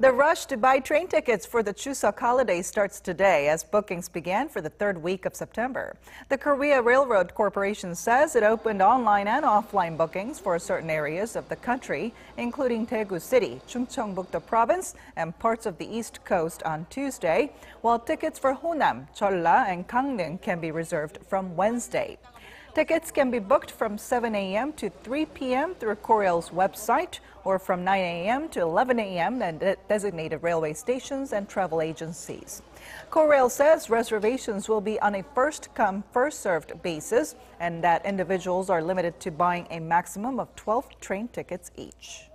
The rush to buy train tickets for the Chuseok holiday starts today as bookings began for the third week of September. The Korea Railroad Corporation says it opened online and offline bookings for certain areas of the country, including Daegu City, Chungcheongbuk-do Province, and parts of the East Coast on Tuesday, while tickets for Honam, Jeolla, and Gangneung can be reserved from Wednesday. Tickets can be booked from 7 a.m. to 3 p.m. through Korail's website or from 9 a.m. to 11 a.m. at designated railway stations and travel agencies. Korail says reservations will be on a first-come, first-served basis and that individuals are limited to buying a maximum of 12 train tickets each.